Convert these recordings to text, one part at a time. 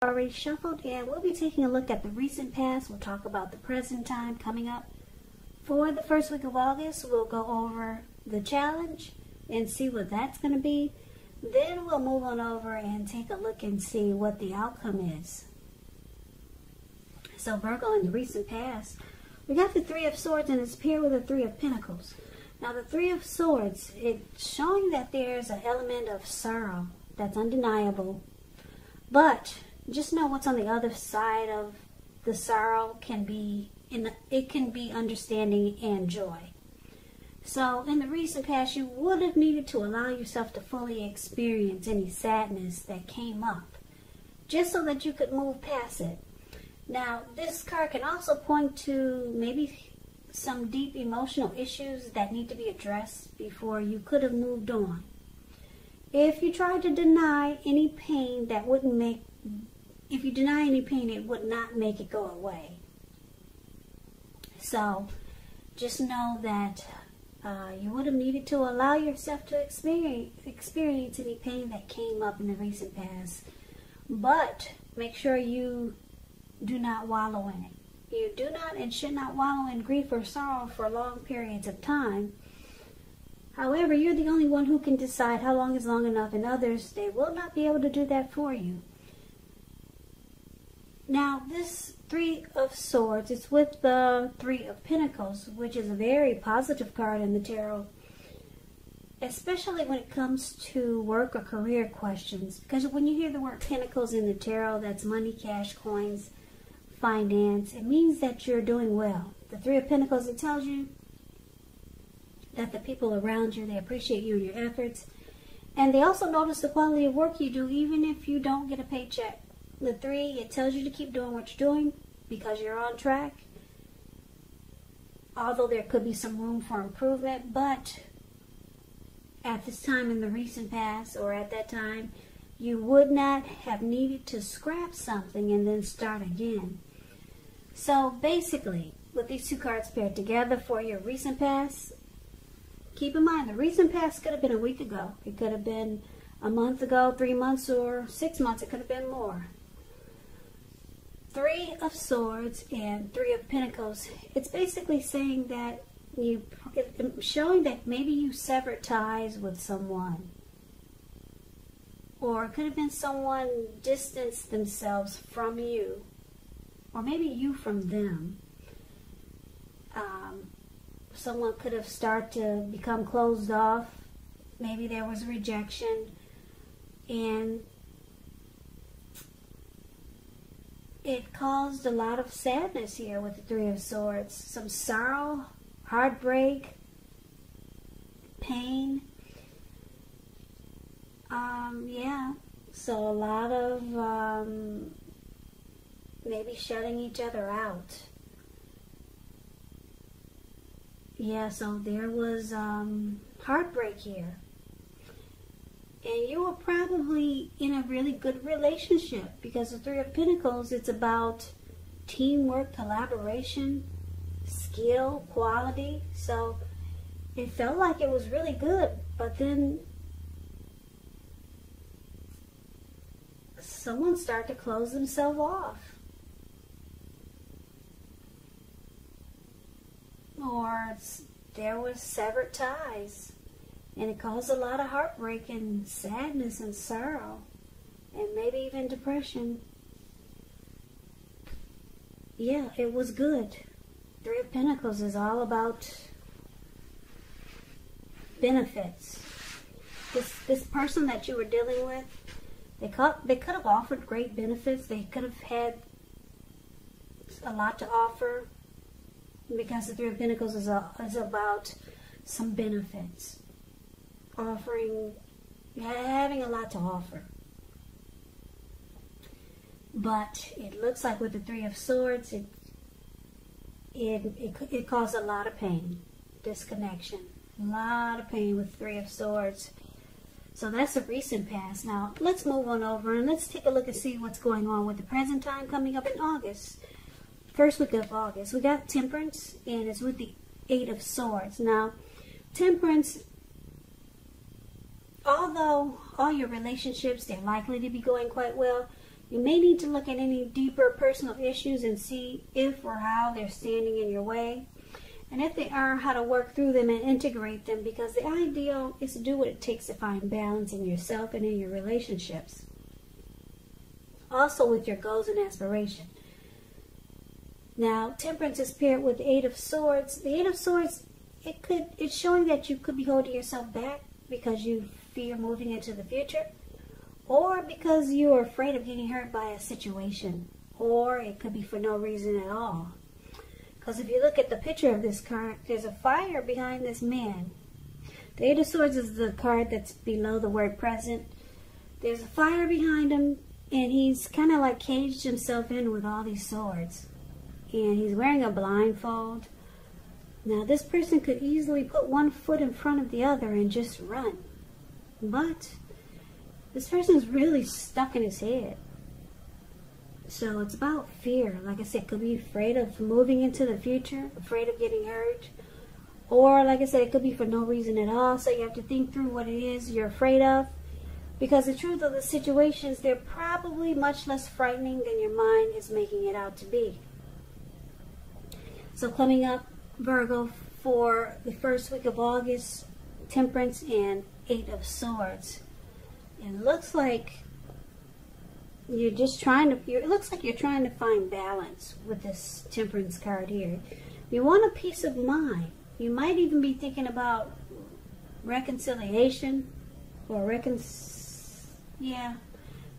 already shuffled and we'll be taking a look at the recent past. We'll talk about the present time coming up. For the first week of August, we'll go over the challenge and see what that's going to be. Then we'll move on over and take a look and see what the outcome is. So Virgo in the recent past, we got the Three of Swords and it's paired with the Three of Pentacles. Now the Three of Swords, it's showing that there's an element of sorrow that's undeniable. But just know what's on the other side of the sorrow can be in it can be understanding and joy. So in the recent past you would have needed to allow yourself to fully experience any sadness that came up just so that you could move past it. Now this card can also point to maybe some deep emotional issues that need to be addressed before you could have moved on. If you tried to deny any pain that wouldn't make if you deny any pain, it would not make it go away. So just know that uh, you would have needed to allow yourself to experience, experience any pain that came up in the recent past. But make sure you do not wallow in it. You do not and should not wallow in grief or sorrow for long periods of time. However, you're the only one who can decide how long is long enough, and others, they will not be able to do that for you. Now, this Three of Swords is with the Three of Pentacles, which is a very positive card in the tarot, especially when it comes to work or career questions. Because when you hear the word Pentacles in the tarot, that's money, cash, coins, finance. It means that you're doing well. The Three of Pentacles, it tells you that the people around you, they appreciate you and your efforts. And they also notice the quality of work you do, even if you don't get a paycheck. The three, it tells you to keep doing what you're doing because you're on track. Although there could be some room for improvement, but at this time in the recent past or at that time, you would not have needed to scrap something and then start again. So basically, with these two cards paired together for your recent past, keep in mind the recent past could have been a week ago. It could have been a month ago, three months, or six months. It could have been more. Three of Swords and Three of Pentacles. It's basically saying that you, showing that maybe you severed ties with someone. Or it could have been someone distanced themselves from you. Or maybe you from them. Um, someone could have started to become closed off. Maybe there was rejection. And it caused a lot of sadness here with the Three of Swords. Some sorrow, heartbreak, pain. Um, yeah. So a lot of um, maybe shutting each other out. Yeah, so there was um, heartbreak here and you were probably in a really good relationship because the Three of Pentacles, it's about teamwork, collaboration, skill, quality. So it felt like it was really good, but then someone started to close themselves off. Or there was severed ties. And it caused a lot of heartbreak and sadness and sorrow and maybe even depression. Yeah, it was good. Three of Pentacles is all about benefits. This this person that you were dealing with, they could they could have offered great benefits. They could have had a lot to offer because the Three of Pentacles is, a, is about some benefits offering, having a lot to offer. But it looks like with the Three of Swords, it it it, it caused a lot of pain, disconnection, a lot of pain with Three of Swords. So that's a recent past. Now let's move on over and let's take a look and see what's going on with the present time coming up in August. First week of August, we got Temperance, and it's with the Eight of Swords. Now, Temperance although all your relationships, they're likely to be going quite well, You may need to look at any deeper personal issues and see if or how they're standing in your way. And if they are, how to work through them and integrate them because the ideal is to do what it takes to find balance in yourself and in your relationships. Also with your goals and aspirations. Now, temperance is paired with the Eight of Swords. The Eight of Swords, it could it's showing that you could be holding yourself back because you fear moving into the future, or because you are afraid of getting hurt by a situation, or it could be for no reason at all. Because if you look at the picture of this card, there's a fire behind this man. The Eight of Swords is the card that's below the word present. There's a fire behind him, and he's kind of like caged himself in with all these swords and he's wearing a blindfold. Now, this person could easily put one foot in front of the other and just run. But this person's really stuck in his head. So it's about fear. Like I said, could be afraid of moving into the future, afraid of getting hurt. Or, like I said, it could be for no reason at all. So you have to think through what it is you're afraid of. Because the truth of the situations, they're probably much less frightening than your mind is making it out to be. So coming up, Virgo, for the first week of August, Temperance and Eight of Swords. It looks like you're just trying to, it looks like you're trying to find balance with this Temperance card here. You want a peace of mind. You might even be thinking about reconciliation or recon, yeah,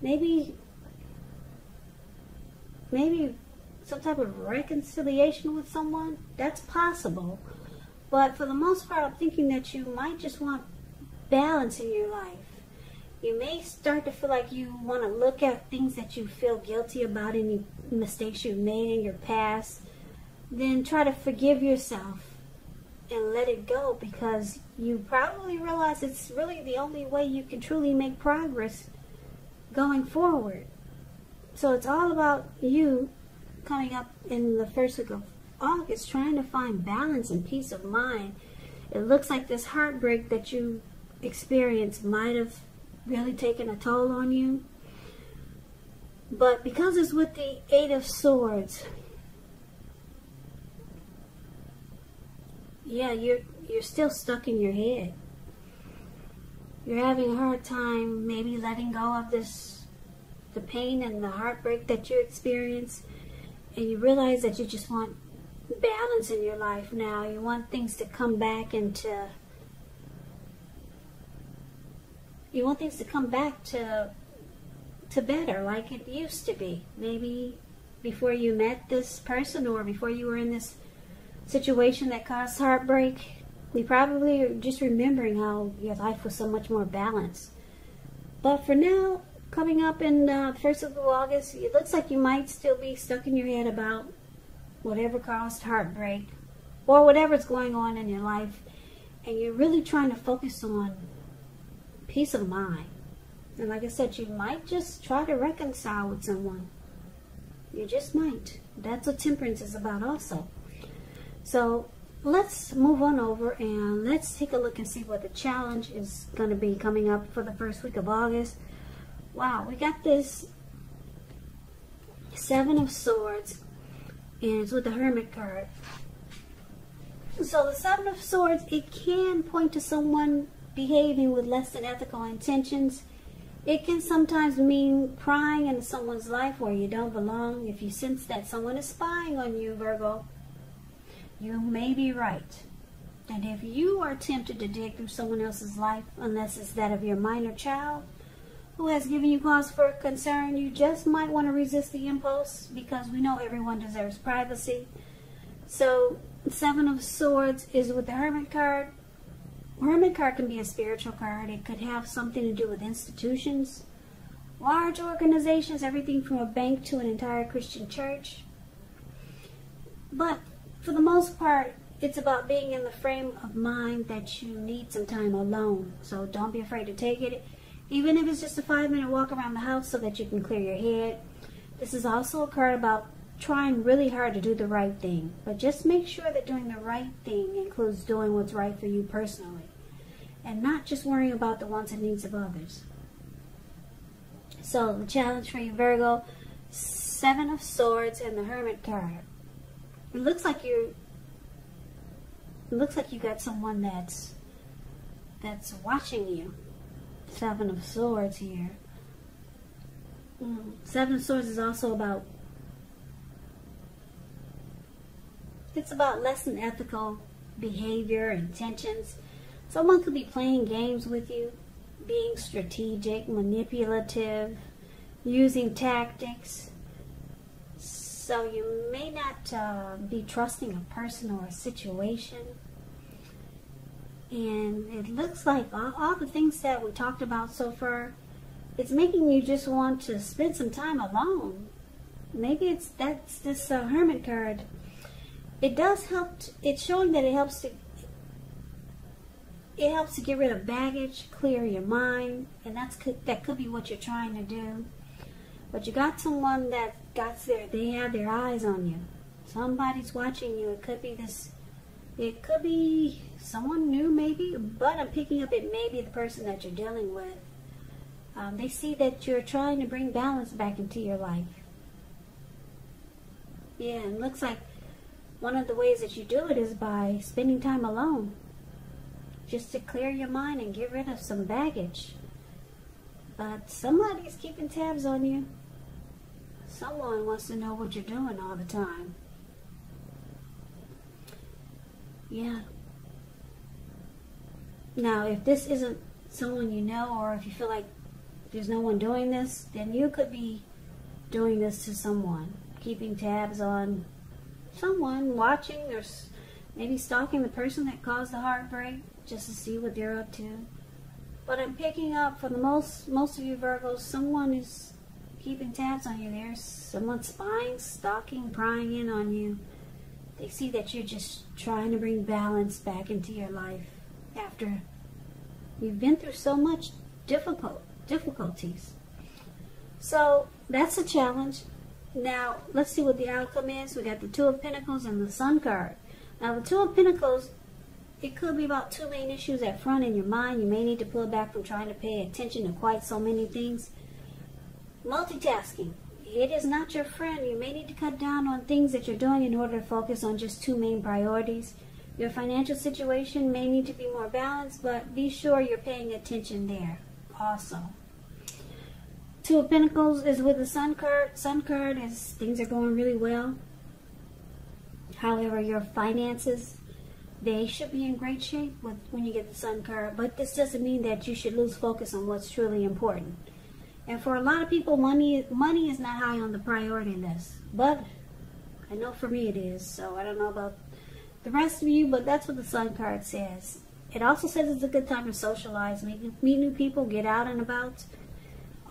maybe, maybe some type of reconciliation with someone, that's possible. But for the most part, I'm thinking that you might just want balance in your life. You may start to feel like you want to look at things that you feel guilty about, any mistakes you've made in your past. Then try to forgive yourself and let it go because you probably realize it's really the only way you can truly make progress going forward. So it's all about you coming up in the first week August, trying to find balance and peace of mind. It looks like this heartbreak that you experienced might have really taken a toll on you. But because it's with the Eight of Swords, yeah, you're you're still stuck in your head. You're having a hard time maybe letting go of this the pain and the heartbreak that you experienced and you realize that you just want balance in your life now. You want things to come back into you want things to come back to to better like it used to be. Maybe before you met this person or before you were in this situation that caused heartbreak. You probably are just remembering how your life was so much more balanced. But for now, coming up in uh, the first of August, it looks like you might still be stuck in your head about whatever caused heartbreak or whatever's going on in your life, and you're really trying to focus on peace of mind. And like I said, you might just try to reconcile with someone. You just might. That's what temperance is about also. So let's move on over and let's take a look and see what the challenge is going to be coming up for the first week of August. Wow, we got this Seven of Swords, and it's with the Hermit card. So the Seven of Swords, it can point to someone behaving with less than ethical intentions. It can sometimes mean prying into someone's life where you don't belong. If you sense that someone is spying on you, Virgo, you may be right. And if you are tempted to dig through someone else's life, unless it's that of your minor child, who has given you cause for concern, you just might want to resist the impulse because we know everyone deserves privacy. So, Seven of Swords is with the Hermit card. Hermit card can be a spiritual card. It could have something to do with institutions, large organizations, everything from a bank to an entire Christian church. But for the most part, it's about being in the frame of mind that you need some time alone. So don't be afraid to take it. Even if it's just a five minute walk around the house so that you can clear your head. This is also a card about trying really hard to do the right thing. But just make sure that doing the right thing includes doing what's right for you personally. And not just worrying about the wants and needs of others. So the challenge for you, Virgo, Seven of Swords and the Hermit card. It looks like you. Looks like you got someone that's that's watching you. Seven of Swords here. Mm. Seven of Swords is also about. It's about less than ethical behavior, intentions. Someone could be playing games with you, being strategic, manipulative, using tactics. So you may not uh, be trusting a person or a situation. And it looks like all, all the things that we talked about so far, it's making you just want to spend some time alone. Maybe it's that's this uh, hermit card. It does help. It's showing that it helps to it helps to get rid of baggage, clear your mind, and that's that could be what you're trying to do. But you got someone that got there, they have their eyes on you. Somebody's watching you. It could be this, it could be someone new maybe, but I'm picking up it may be the person that you're dealing with. Um, they see that you're trying to bring balance back into your life. Yeah, and looks like one of the ways that you do it is by spending time alone just to clear your mind and get rid of some baggage. But somebody's keeping tabs on you. Someone wants to know what you're doing all the time. Yeah. Now, if this isn't someone you know, or if you feel like there's no one doing this, then you could be doing this to someone, keeping tabs on someone, watching, or maybe stalking the person that caused the heartbreak just to see what they're up to. But I'm picking up for the most most of you Virgos, someone is keeping tabs on you. There's someone spying, stalking, prying in on you. They see that you're just trying to bring balance back into your life after you've been through so much difficult difficulties. So that's a challenge. Now let's see what the outcome is. We got the Two of Pentacles and the Sun card. Now the Two of Pentacles it could be about two main issues at front in your mind. You may need to pull back from trying to pay attention to quite so many things. Multitasking. It is not your friend. You may need to cut down on things that you're doing in order to focus on just two main priorities. Your financial situation may need to be more balanced, but be sure you're paying attention there also. Two of Pentacles is with the Sun card. Sun card is things are going really well. However, your finances they should be in great shape with, when you get the sun card, but this doesn't mean that you should lose focus on what's truly important. And for a lot of people, money money is not high on the priority list. But I know for me it is, so I don't know about the rest of you, but that's what the sun card says. It also says it's a good time to socialize, meet, meet new people, get out and about.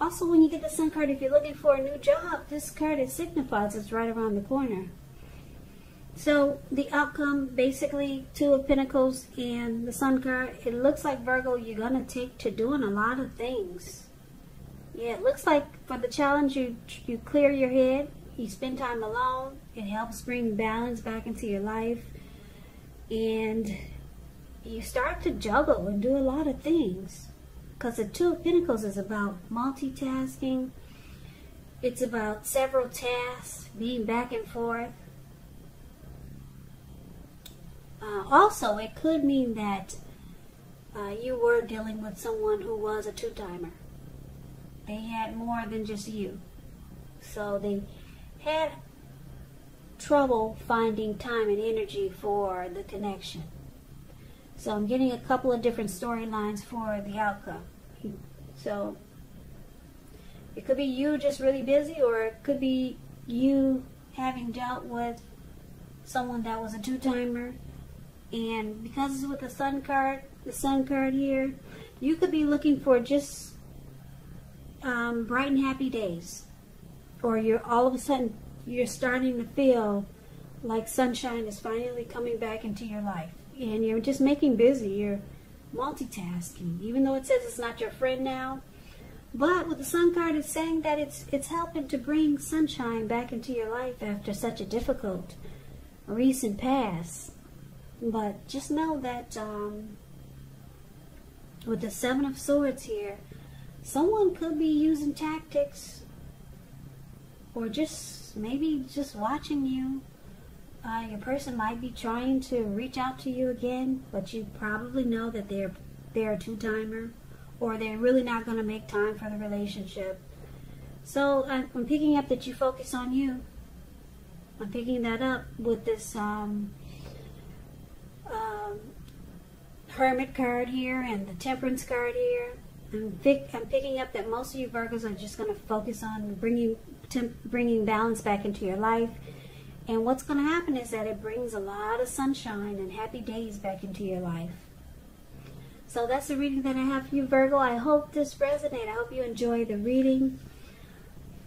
Also, when you get the sun card, if you're looking for a new job, this card it signifies it's right around the corner. So the outcome, basically, Two of Pentacles and the Sun card, it looks like, Virgo, you're going to take to doing a lot of things. Yeah, it looks like for the challenge, you, you clear your head, you spend time alone, it helps bring balance back into your life, and you start to juggle and do a lot of things. Because the Two of Pentacles is about multitasking, it's about several tasks, being back and forth, Uh, also, it could mean that uh, you were dealing with someone who was a two-timer. They had more than just you. So they had trouble finding time and energy for the connection. So I'm getting a couple of different storylines for the outcome. So it could be you just really busy, or it could be you having dealt with someone that was a two-timer and because it's with the sun card, the sun card here, you could be looking for just um, bright and happy days. Or you're all of a sudden, you're starting to feel like sunshine is finally coming back into your life. And you're just making busy. You're multitasking. Even though it says it's not your friend now. But with the sun card, it's saying that it's it's helping to bring sunshine back into your life after such a difficult recent past. But just know that um, with the Seven of Swords here, someone could be using tactics or just maybe just watching you. Uh, your person might be trying to reach out to you again, but you probably know that they're they're a two timer or they're really not going to make time for the relationship. So I'm picking up that you focus on you. I'm picking that up with this um, um, Hermit card here and the Temperance card here. I'm, pick, I'm picking up that most of you Virgos are just going to focus on bringing bringing balance back into your life. And what's going to happen is that it brings a lot of sunshine and happy days back into your life. So that's the reading that I have for you, Virgo. I hope this resonates. I hope you enjoy the reading.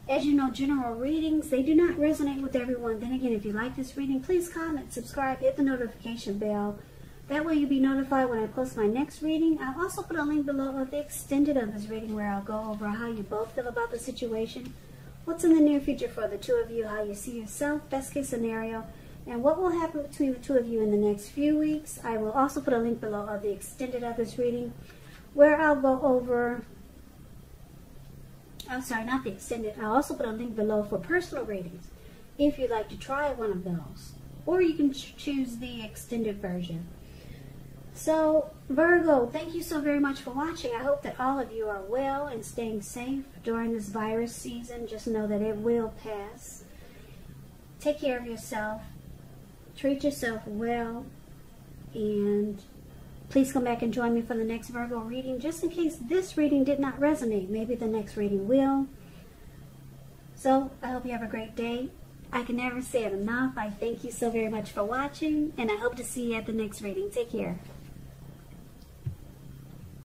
As you know, general readings, they do not resonate with everyone. Then again, if you like this reading, please comment, subscribe, hit the notification bell. That way you'll be notified when I post my next reading. I'll also put a link below of the extended of this reading where I'll go over how you both feel about the situation, what's in the near future for the two of you, how you see yourself, best case scenario, and what will happen between the two of you in the next few weeks. I will also put a link below of the extended of this reading where I'll go over I'm sorry, not the extended. I'll also put a link below for personal readings if you'd like to try one of those. Or you can ch choose the extended version. So, Virgo, thank you so very much for watching. I hope that all of you are well and staying safe during this virus season. Just know that it will pass. Take care of yourself. Treat yourself well. And Please come back and join me for the next Virgo reading, just in case this reading did not resonate. Maybe the next reading will. So, I hope you have a great day. I can never say it enough. I thank you so very much for watching, and I hope to see you at the next reading. Take care.